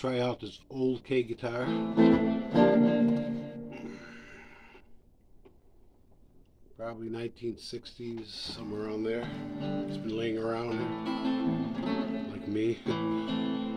try out this old Kay guitar. Probably 1960s, somewhere around there. It's been laying around like me.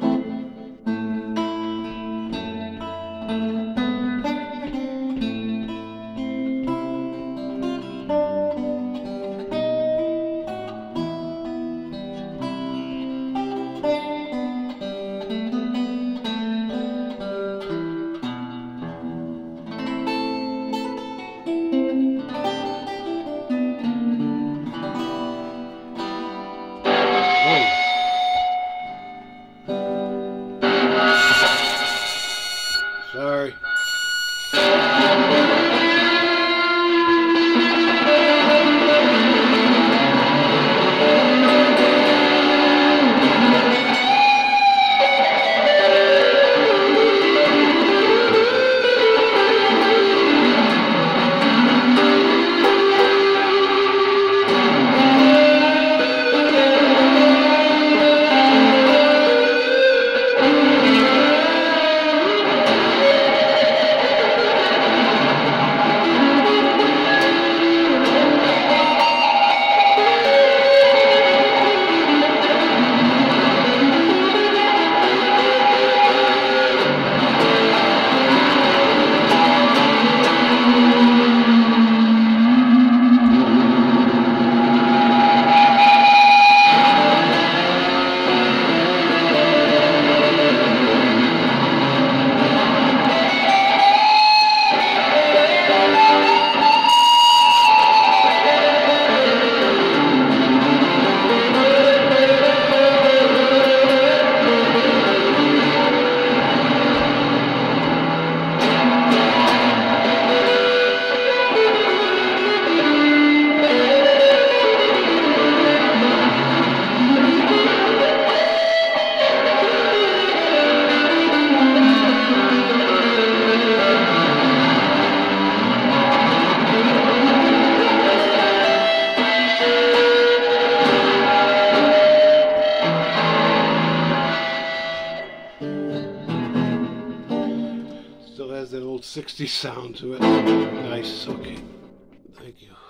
old 60s sound to it. Nice, okay. Thank you.